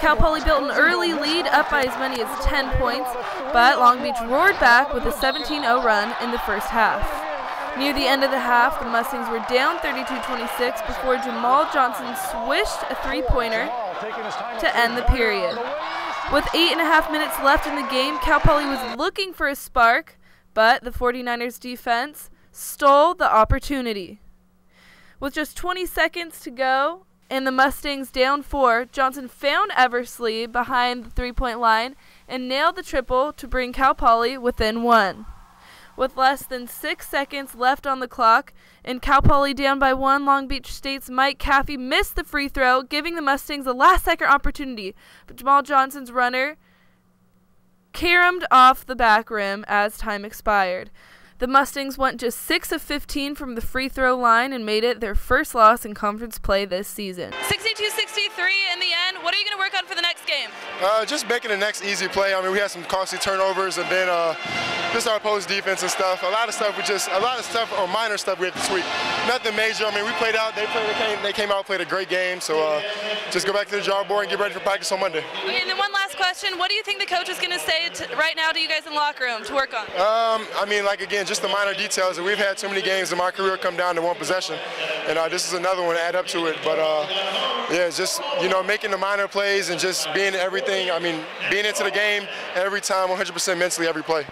Cal Poly built an early lead up by as many as 10 points, but Long Beach roared back with a 17-0 run in the first half. Near the end of the half, the Mustangs were down 32-26 before Jamal Johnson swished a three-pointer to end the period. With eight and a half minutes left in the game, Cal Poly was looking for a spark, but the 49ers defense stole the opportunity. With just 20 seconds to go and the Mustangs down four, Johnson found Eversley behind the three point line and nailed the triple to bring Cal Poly within one. With less than six seconds left on the clock and Cal Poly down by one, Long Beach State's Mike Caffey missed the free throw, giving the Mustangs a last second opportunity. But Jamal Johnson's runner caromed off the back rim as time expired. The Mustangs went just 6 of 15 from the free throw line and made it their first loss in conference play this season. 62 63 in the end. What are you going to work on for the next game? Uh, just making the next easy play. I mean, we had some costly turnovers and then uh, just our post defense and stuff. A lot of stuff we just, a lot of stuff or minor stuff we had to tweak. Nothing major. I mean, we played out. They played. They came, they came out, played a great game. So uh, just go back to the drawing board and get ready for practice on Monday. Okay, and then one last question. What do you think the coach is going to say right now to you guys in the locker room to work on? Um, I mean, like again, just the minor details. And we've had too many games in my career come down to one possession, and uh, this is another one to add up to it. But uh, yeah, just you know making the minor plays and just being everything. I mean, being into the game every time, 100% mentally every play.